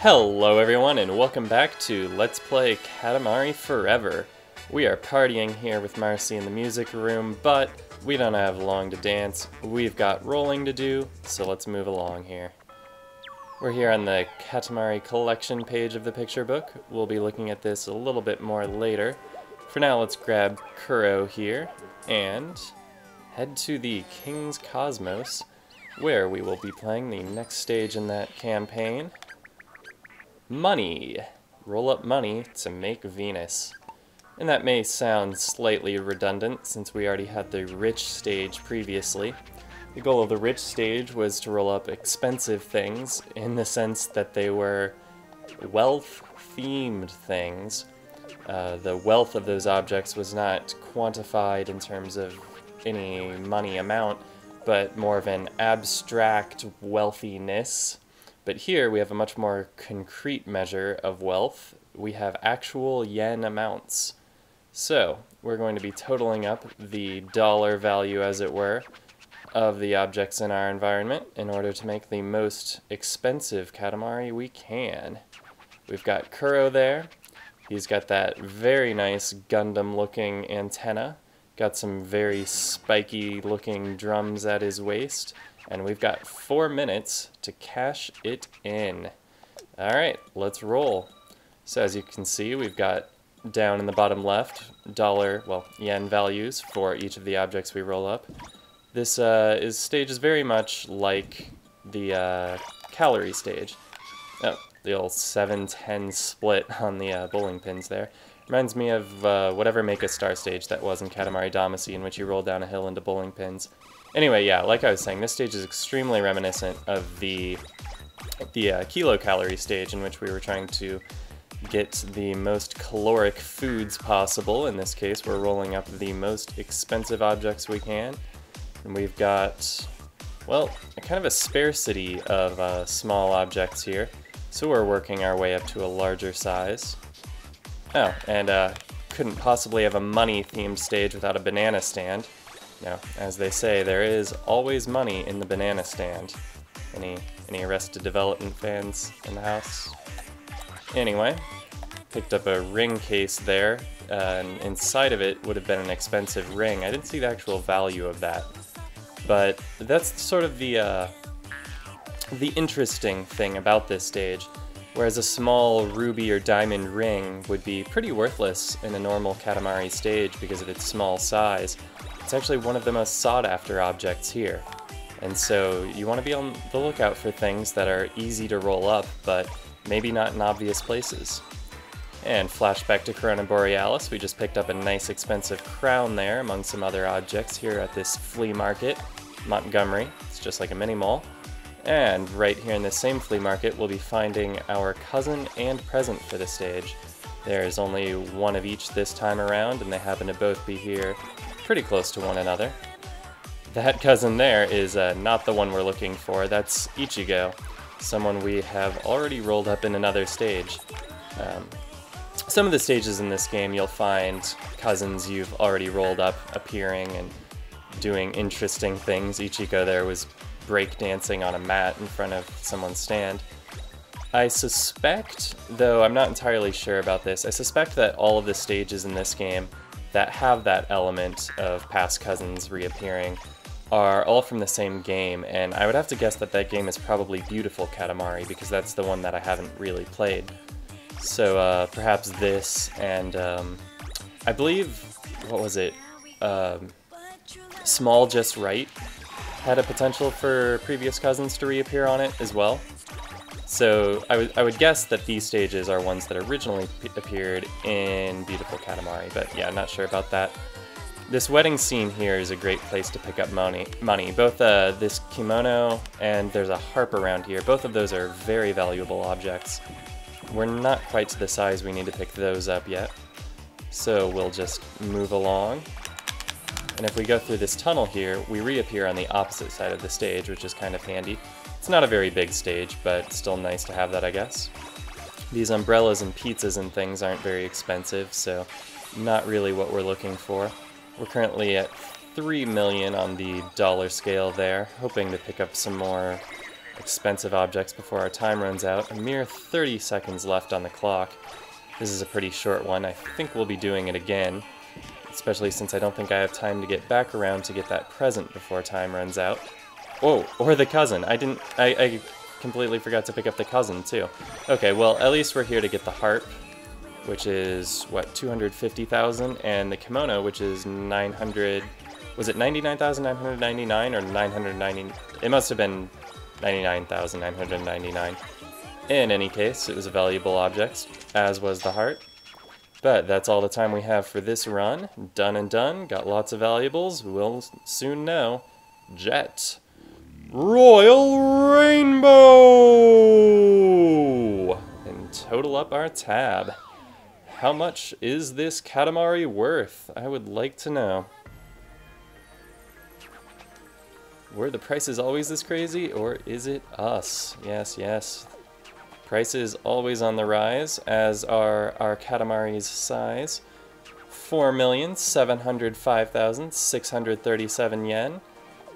Hello everyone and welcome back to Let's Play Katamari Forever. We are partying here with Marcy in the music room, but we don't have long to dance. We've got rolling to do, so let's move along here. We're here on the Katamari collection page of the picture book. We'll be looking at this a little bit more later. For now, let's grab Kuro here and head to the King's Cosmos, where we will be playing the next stage in that campaign. Money. Roll up money to make Venus. And that may sound slightly redundant since we already had the rich stage previously. The goal of the rich stage was to roll up expensive things in the sense that they were wealth themed things. Uh, the wealth of those objects was not quantified in terms of any money amount, but more of an abstract wealthiness. But here we have a much more concrete measure of wealth. We have actual yen amounts. So, we're going to be totaling up the dollar value, as it were, of the objects in our environment in order to make the most expensive Katamari we can. We've got Kuro there. He's got that very nice Gundam-looking antenna. Got some very spiky-looking drums at his waist. And we've got four minutes to cash it in. Alright, let's roll. So as you can see, we've got down in the bottom left, dollar, well, yen values for each of the objects we roll up. This uh, is stage is very much like the uh, calorie stage. Oh, the old 7-10 split on the uh, bowling pins there. Reminds me of uh, whatever Make a Star stage that was in Katamari Damacy in which you roll down a hill into bowling pins. Anyway, yeah, like I was saying, this stage is extremely reminiscent of the the uh, kilocalorie stage in which we were trying to get the most caloric foods possible. In this case, we're rolling up the most expensive objects we can. And we've got, well, kind of a sparsity of uh, small objects here. So we're working our way up to a larger size. Oh, and uh, couldn't possibly have a money-themed stage without a banana stand. Now, as they say, there is always money in the banana stand. Any any Arrested Development fans in the house? Anyway, picked up a ring case there, uh, and inside of it would have been an expensive ring. I didn't see the actual value of that, but that's sort of the uh, the interesting thing about this stage. Whereas a small ruby or diamond ring would be pretty worthless in a normal Katamari stage because of its small size, it's actually one of the most sought after objects here. And so you want to be on the lookout for things that are easy to roll up, but maybe not in obvious places. And flashback to Corona Borealis, we just picked up a nice expensive crown there among some other objects here at this flea market, Montgomery. It's just like a mini mall. And right here in the same flea market, we'll be finding our cousin and present for the stage. There's only one of each this time around, and they happen to both be here pretty close to one another. That cousin there is uh, not the one we're looking for, that's Ichigo, someone we have already rolled up in another stage. Um, some of the stages in this game you'll find cousins you've already rolled up appearing and doing interesting things. Ichigo there was breakdancing on a mat in front of someone's stand. I suspect, though I'm not entirely sure about this, I suspect that all of the stages in this game that have that element of past cousins reappearing are all from the same game, and I would have to guess that that game is probably Beautiful Katamari, because that's the one that I haven't really played. So uh, perhaps this, and um, I believe, what was it, um, Small Just Right had a potential for previous cousins to reappear on it as well. So I would, I would guess that these stages are ones that originally appeared in Beautiful Katamari, but yeah, not sure about that. This wedding scene here is a great place to pick up money. money. Both uh, this kimono and there's a harp around here. Both of those are very valuable objects. We're not quite to the size we need to pick those up yet. So we'll just move along. And if we go through this tunnel here, we reappear on the opposite side of the stage, which is kind of handy. It's not a very big stage, but still nice to have that, I guess. These umbrellas and pizzas and things aren't very expensive, so not really what we're looking for. We're currently at 3 million on the dollar scale there, hoping to pick up some more expensive objects before our time runs out. A mere 30 seconds left on the clock. This is a pretty short one. I think we'll be doing it again, especially since I don't think I have time to get back around to get that present before time runs out. Oh, or the cousin. I didn't... I, I completely forgot to pick up the cousin, too. Okay, well, at least we're here to get the harp, which is, what, 250,000, and the kimono, which is 900... Was it 99,999 or 990? It must have been 99,999. In any case, it was a valuable object, as was the heart. But that's all the time we have for this run. Done and done, got lots of valuables, we'll soon know. Jet. Royal Rainbow! And total up our tab. How much is this Katamari worth? I would like to know. Were the prices always this crazy, or is it us? Yes, yes. Prices always on the rise, as are our Katamari's size. 4,705,637 yen.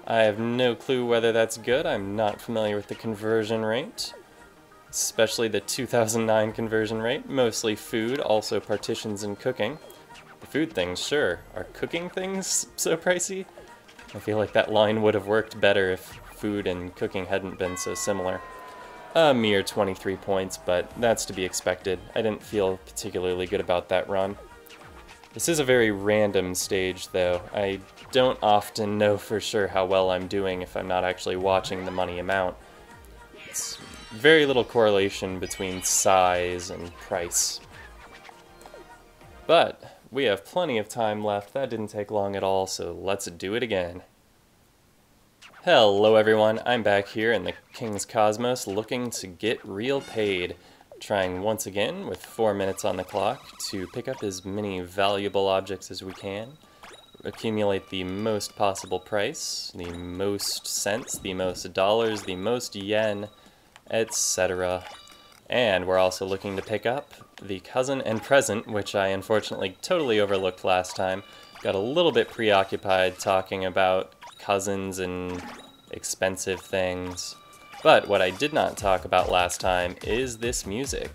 I have no clue whether that's good. I'm not familiar with the conversion rate. Especially the 2009 conversion rate. Mostly food, also partitions and cooking. The food things, sure. Are cooking things so pricey? I feel like that line would have worked better if food and cooking hadn't been so similar. A mere 23 points, but that's to be expected. I didn't feel particularly good about that run. This is a very random stage, though. I don't often know for sure how well I'm doing if I'm not actually watching the money amount. It's very little correlation between size and price. But we have plenty of time left. That didn't take long at all, so let's do it again. Hello everyone, I'm back here in the King's Cosmos looking to get real paid. Trying once again with 4 minutes on the clock to pick up as many valuable objects as we can. Accumulate the most possible price, the most cents, the most dollars, the most yen, etc. And we're also looking to pick up the cousin and present, which I unfortunately totally overlooked last time. Got a little bit preoccupied talking about cousins and expensive things. But what I did not talk about last time is this music.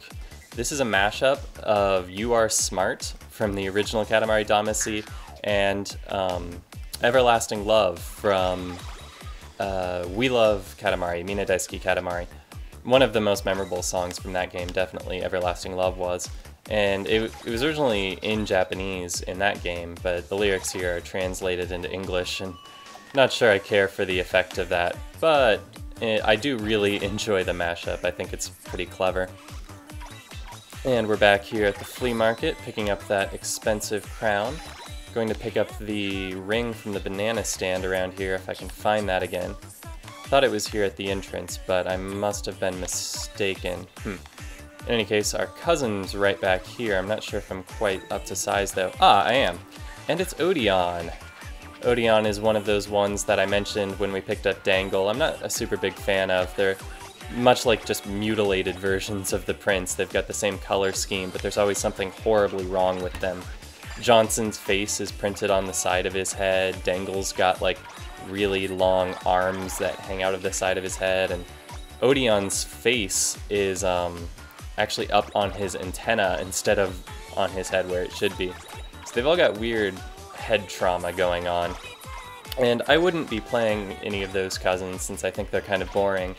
This is a mashup of You Are Smart from the original Katamari Damacy and um, Everlasting Love from uh, We Love Katamari, Minna Daisuki Katamari one of the most memorable songs from that game, definitely Everlasting Love was. And it, it, was originally in Japanese in that game, but the lyrics here are translated into English, and not sure I care for the effect of that, but I do really enjoy the mashup. I think it's pretty clever. And we're back here at the flea market, picking up that expensive crown. Going to pick up the ring from the banana stand around here if I can find that again. Thought it was here at the entrance, but I must have been mistaken. Hmm. In any case, our cousin's right back here. I'm not sure if I'm quite up to size, though. Ah, I am. And it's Odeon. Odeon is one of those ones that I mentioned when we picked up Dangle. I'm not a super big fan of. They're much like just mutilated versions of the prince. They've got the same color scheme, but there's always something horribly wrong with them. Johnson's face is printed on the side of his head. Dangle's got like really long arms that hang out of the side of his head, and Odeon's face is um, actually up on his antenna instead of on his head where it should be. So they've all got weird head trauma going on. And I wouldn't be playing any of those cousins since I think they're kind of boring.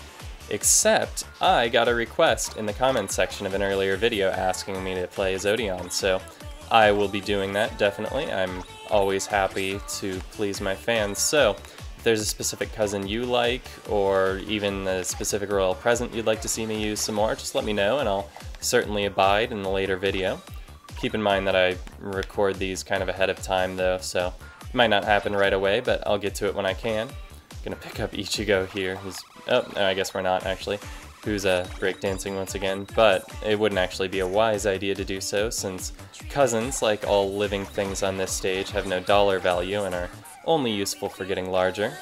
Except I got a request in the comments section of an earlier video asking me to play Zodion, so I will be doing that definitely. I'm always happy to please my fans. So if there's a specific cousin you like, or even a specific royal present you'd like to see me use some more, just let me know and I'll certainly abide in the later video. Keep in mind that I record these kind of ahead of time though, so it might not happen right away, but I'll get to it when I can. I'm Gonna pick up Ichigo here, who's, oh, I guess we're not actually, who's uh, breakdancing once again, but it wouldn't actually be a wise idea to do so since cousins, like all living things on this stage, have no dollar value and are only useful for getting larger.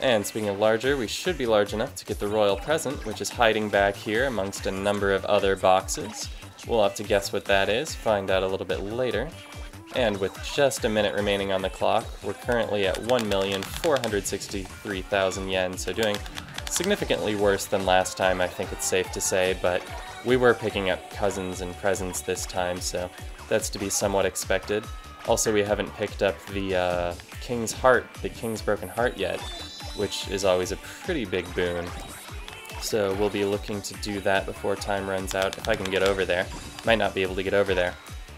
And speaking of larger, we should be large enough to get the royal present, which is hiding back here amongst a number of other boxes. We'll have to guess what that is, find out a little bit later. And with just a minute remaining on the clock, we're currently at 1,463,000 yen, so doing significantly worse than last time, I think it's safe to say, but we were picking up cousins and presents this time, so that's to be somewhat expected. Also, we haven't picked up the uh, King's Heart, the King's Broken Heart yet, which is always a pretty big boon. So we'll be looking to do that before time runs out, if I can get over there. Might not be able to get over there.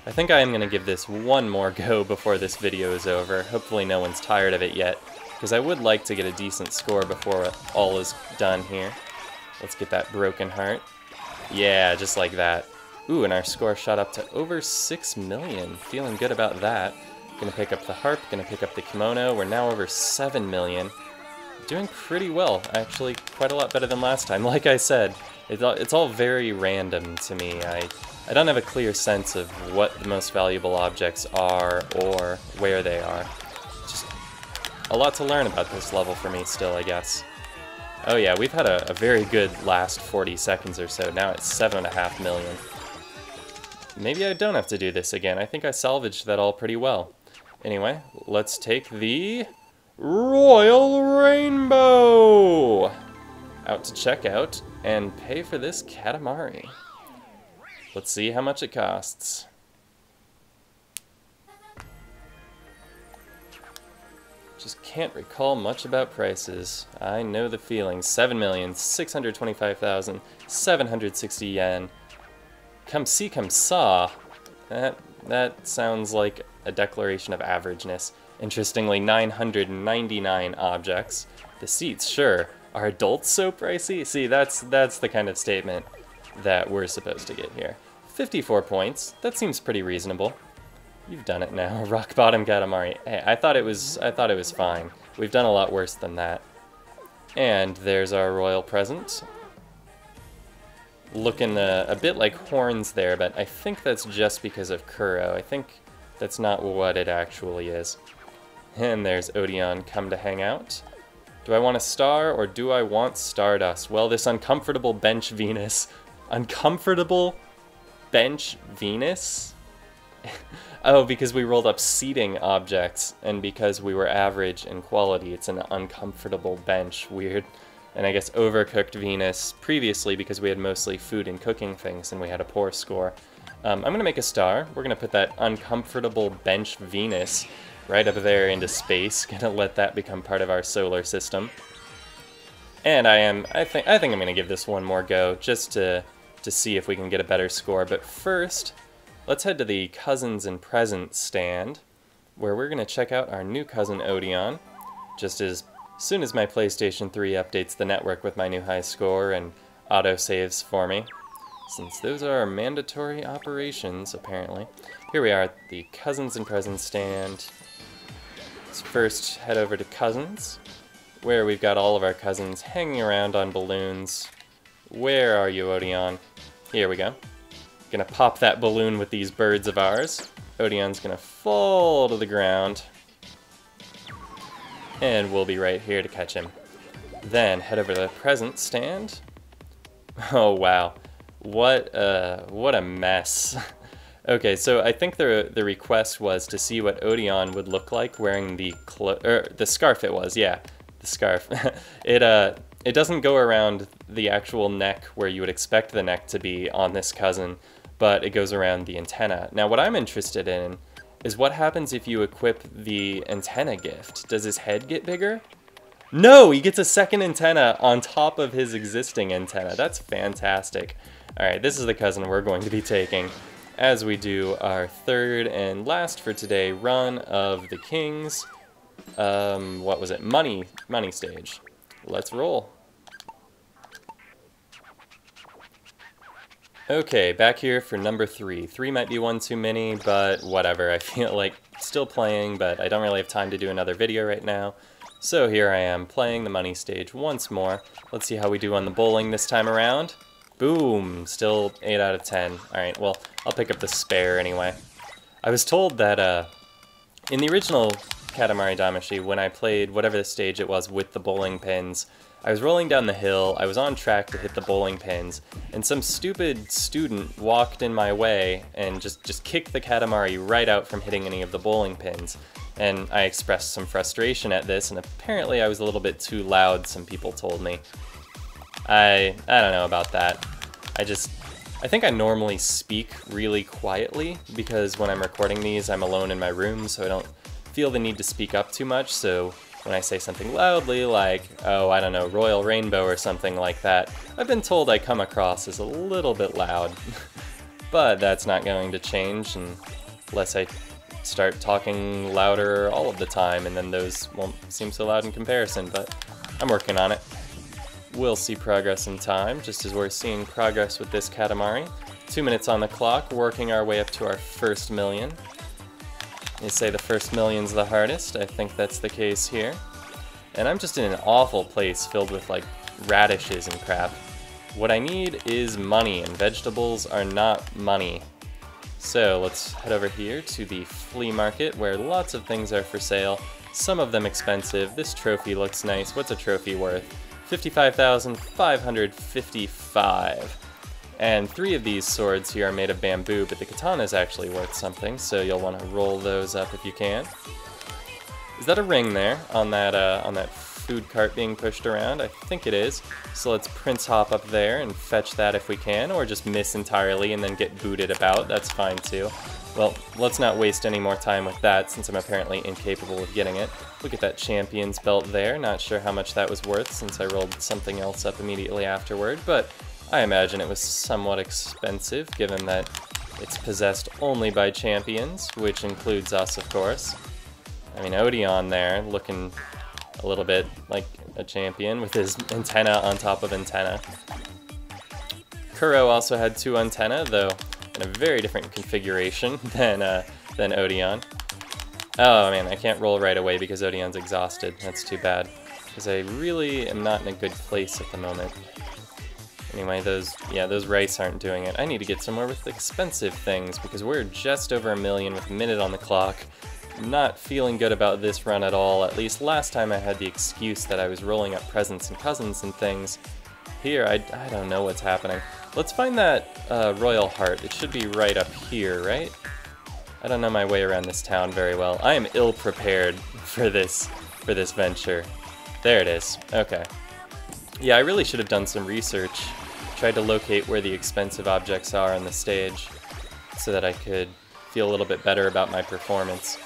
I think I am going to give this one more go before this video is over. Hopefully no one's tired of it yet, because I would like to get a decent score before all is done here. Let's get that Broken Heart. Yeah, just like that. Ooh, and our score shot up to over 6 million. Feeling good about that. Gonna pick up the harp, gonna pick up the kimono. We're now over 7 million. Doing pretty well, actually, quite a lot better than last time. Like I said, it's all, very random to me. I, I don't have a clear sense of what the most valuable objects are or where they are. Just a lot to learn about this level for me still, I guess. Oh yeah, we've had a, a very good last 40 seconds or so. Now it's 7.5 million. Maybe I don't have to do this again. I think I salvaged that all pretty well. Anyway, let's take the Royal Rainbow out to check out and pay for this Katamari. Let's see how much it costs. Just can't recall much about prices. I know the feeling. 7,625,760 yen. Come see, come saw. That, that sounds like a declaration of averageness. Interestingly, 999 objects. The seats, sure. Are adults so pricey? See, that's that's the kind of statement that we're supposed to get here. 54 points. That seems pretty reasonable. You've done it now. Rock bottom Katamari. Hey, I thought it was I thought it was fine. We've done a lot worse than that. And there's our royal present. Looking a, a bit like horns there, but I think that's just because of Kuro. I think that's not what it actually is. And there's Odeon come to hang out. Do I want a star or do I want Stardust? Well, this uncomfortable bench Venus. Uncomfortable bench Venus? Oh, because we rolled up seating objects, and because we were average in quality, it's an uncomfortable bench. Weird. And I guess Overcooked Venus previously because we had mostly food and cooking things and we had a poor score. Um, I'm going to make a star. We're going to put that uncomfortable bench Venus right up there into space. To let that become part of our solar system. And I am, I think, I think I'm to give this one more go just to, to see if we can get a better score. But first, Let's head to the Cousins and Presents stand, where we're to check out our new cousin Odeon, just as soon as my PlayStation 3 updates the network with my new high score and auto-saves for me, since those are mandatory operations, apparently. Here we are at the Cousins and Presents stand. Let's first head over to Cousins, where we've got all of our cousins hanging around on balloons. Where are you, Odeon? Here we go. Gonna pop that balloon with these birds of ours. Odeon's gonna fall to the ground. And we'll be right here to catch him. Then head over to the present stand. Oh wow, what a, what a mess. okay, so I think the the request was to see what Odeon would look like wearing the er, the scarf it was, yeah, the scarf. it uh it doesn't go around the actual neck where you would expect the neck to be on this cousin, but it goes around the antenna. Now what I'm interested in is what happens if you equip the antenna gift. Does his head get bigger? No, he gets a second antenna on top of his existing antenna. That's fantastic. All right, this is the cousin we're going to be taking as we do our third and last for today run of the Kings. Um, what was it? Money, money stage. Let's roll. Okay, back here for number three. Three might be one too many, but whatever. I feel like still playing, but I don't really have time to do another video right now. So here I am, playing the money stage once more. Let's see how we do on the bowling this time around. Boom! Still 8 out of 10. Alright, well, I'll pick up the spare anyway. I was told that, uh, in the original Katamari Damacy, when I played whatever the stage it was with the bowling pins, I was rolling down the hill, I was on track to hit the bowling pins, and some stupid student walked in my way and just, just kicked the Katamari right out from hitting any of the bowling pins. And I expressed some frustration at this, and apparently I was a little bit too loud, some people told me. I I don't know about that. I just I think I normally speak really quietly because when I'm recording these, I'm alone in my room, so I don't feel the need to speak up too much. So when I say something loudly, like, oh, I don't know, Royal Rainbow or something like that, I've been told I come across as a little bit loud. but that's not going to change unless I start talking louder all of the time, and then those won't seem so loud in comparison, but I'm working on it. We'll see progress in time, just as we're seeing progress with this Katamari. Two minutes on the clock, working our way up to our first million. They say the first million's the hardest. I think that's the case here. And I'm just in an awful place filled with like radishes and crap. What I need is money, and vegetables are not money. So let's head over here to the flea market where lots of things are for sale. Some of them expensive. This trophy looks nice. What's a trophy worth? 55,555. And three of these swords here are made of bamboo, but the katana is actually worth something, so you'll want to roll those up if you can. Is that a ring there on that uh, on that food cart being pushed around? I think it is. So let's Prince hop up there and fetch that if we can, or just miss entirely and then get booted about. That's fine too. Well, let's not waste any more time with that since I'm apparently incapable of getting it. Look at that champion's belt there. Not sure how much that was worth since I rolled something else up immediately afterward, but I imagine it was somewhat expensive, given that it's possessed only by champions, which includes us, of course. I mean, Odeon there, looking a little bit like a champion with his antenna on top of antenna. Kuro also had two antenna, though in a very different configuration than, uh, than Odeon. Oh man, I can't roll right away because Odeon's exhausted. That's too bad. Because I really am not in a good place at the moment. Anyway, those, yeah, those rice aren't doing it. I need to get somewhere with expensive things because we're just over a million with a minute on the clock. Not feeling good about this run at all. At least last time I had the excuse that I was rolling up presents and cousins and things. Here, I, I don't know what's happening. Let's find that uh, Royal Heart. It should be right up here, right? I don't know my way around this town very well. I am ill prepared for this for this venture. There it is. Okay. Yeah, I really should have done some research tried to locate where the expensive objects are on the stage so that I could feel a little bit better about my performance.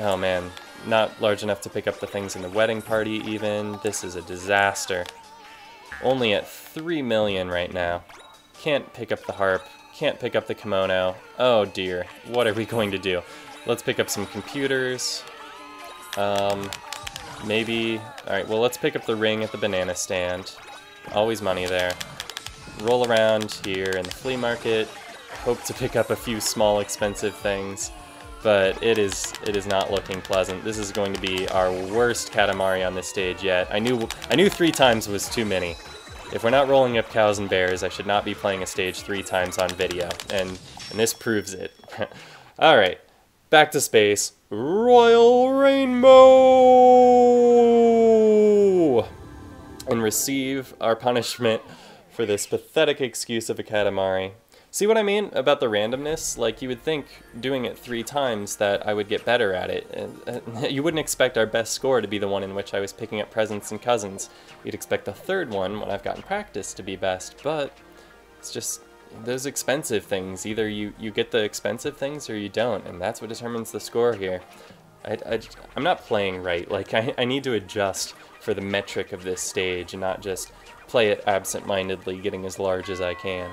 Oh man, not large enough to pick up the things in the wedding party even. This is a disaster. Only at 3 million right now. Can't pick up the harp, can't pick up the kimono. Oh dear, what are we going to do? Let's pick up some computers. Um, maybe, alright, well let's pick up the ring at the banana stand. Always money there roll around here in the flea market, hope to pick up a few small expensive things, but it is it is not looking pleasant. This is going to be our worst Katamari on this stage yet. I knew I knew three times was too many. If we're not rolling up cows and bears, I should not be playing a stage three times on video, and, and this proves it. Alright, back to space. Royal Rainbow! And receive our punishment for this pathetic excuse of a Katamari. See what I mean about the randomness? Like, you would think doing it three times that I would get better at it. You wouldn't expect our best score to be the one in which I was picking up presents and cousins. You'd expect the third one, when I've gotten practice, to be best, but it's just those expensive things. Either you, you get the expensive things or you don't, and that's what determines the score here. I, I, I'm not playing right. Like, I, I need to adjust for the metric of this stage and not just play it absent-mindedly, getting as large as I can.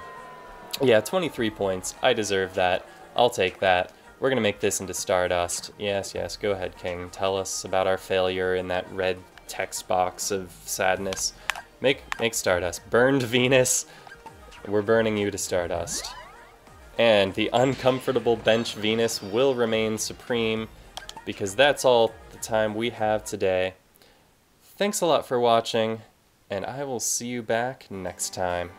Yeah, 23 points. I deserve that. I'll take that. We're going to make this into Stardust. Yes, yes, go ahead, King. Tell us about our failure in that red text box of sadness. Make, make Stardust. Burned Venus. We're burning you to Stardust. And the uncomfortable bench Venus will remain supreme because that's all the time we have today. Thanks a lot for watching and I will see you back next time.